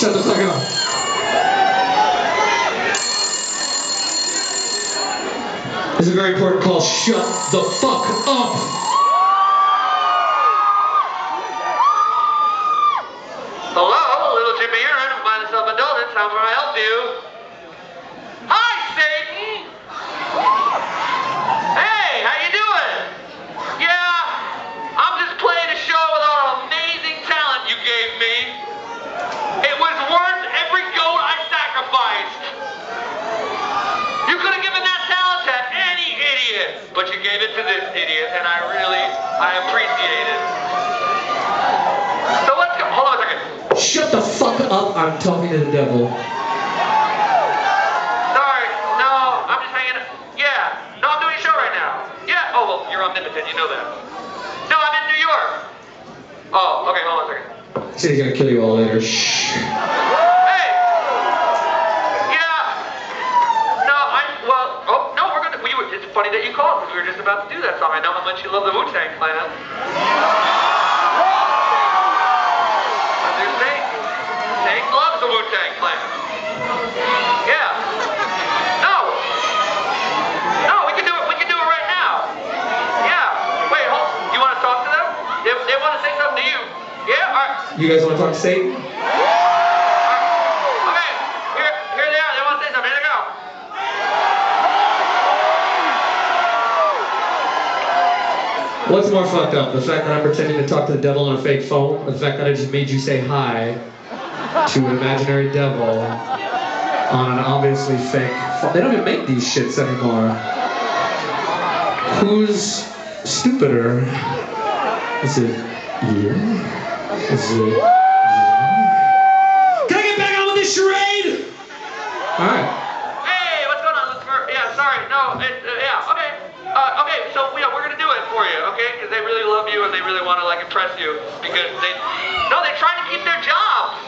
Shut the fuck up. There's a very important call. Shut the fuck up. Hello, little Jimmy Urine from Mindless Self Indulgence. How may I help you? Hi, Satan! Hey, how you doing? Yeah, I'm just playing a show with all the amazing talent you gave me. It was worth every goat I sacrificed. You could have given that talent to any idiot, but you gave it to this idiot, and I really, I appreciate it. So let's go. Hold on a second. Shut the fuck up. I'm talking to the devil. Sorry, no, I'm just hanging. Yeah, no, I'm doing a show right now. Yeah. Oh well, you're omnipotent. You know that. No, I'm in New York. Oh, okay. Hold on a second. Said he's gonna kill you all later. Shh. Hey. Yeah. No, I. Well. Oh no, we're gonna. We were. It's funny that you called because we were just about to do that song. I know how much you love the Wu Tang Clan. There's Nate. Nate loves the Wu Tang Clan. Yeah. No. No, we can do it. We can do it right now. Yeah. Wait, hold. You want to talk to them? They, they want to say something to you. Yeah. All right. You guys wanna talk to Satan? What's more fucked up? The fact that I'm pretending to talk to the devil on a fake phone? Or the fact that I just made you say hi to an imaginary devil on an obviously fake phone? They don't even make these shits anymore. Who's stupider? Is it you? Is it you? Can I get back on with this charade? Alright. Hey, what's going on, Lucifer? Yeah, sorry. No, it, for you, okay? Because they really love you and they really want to like impress you because they, no, they're trying to keep their jobs.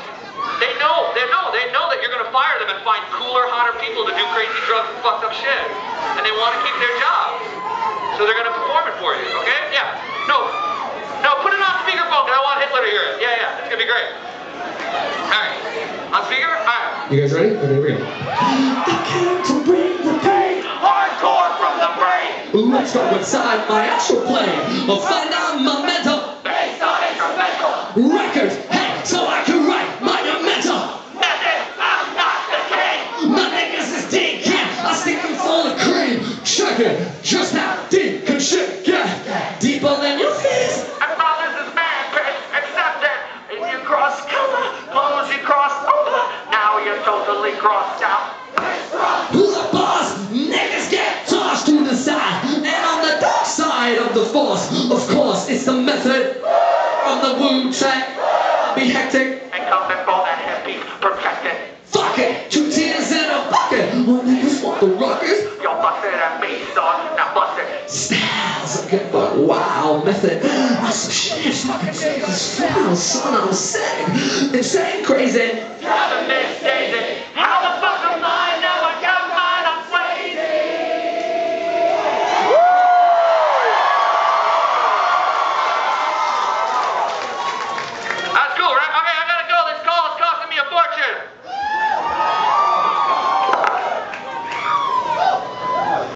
They know, they know, they know that you're gonna fire them and find cooler, hotter people to do crazy drugs and fucked up shit, and they want to keep their jobs. So they're gonna perform it for you, okay? Yeah. No, no, put it on speakerphone because I want Hitler to hear it. Yeah, yeah, it's gonna be great. All right, on speaker. All right. You guys ready? Okay, here we go. I came to bring the pain. Hardcore from the brain. Let's go inside my actual plane. I'll find out my mental Based on instrumental. record. Hey, so I can write monumental. Method, I'm not the king. My niggas is dead cat. I stick them full of cream. Check it. Just how deep can shit get? Deeper than your fist. I thought this is man pitch, except that if you cross color, clothes you cross over, now you're totally crossed out. Side of the force, of course, it's the method of the Wu Tang. Be hectic. And coming for that heavy protected. Fuck it. Two tears in a bucket. When niggas want the ruckus. You're busted at me, son. Now bust it. Styles again, but wow, method. That's some shit. Fucking foul, son, I'm sick. Insane, crazy. This daisy. How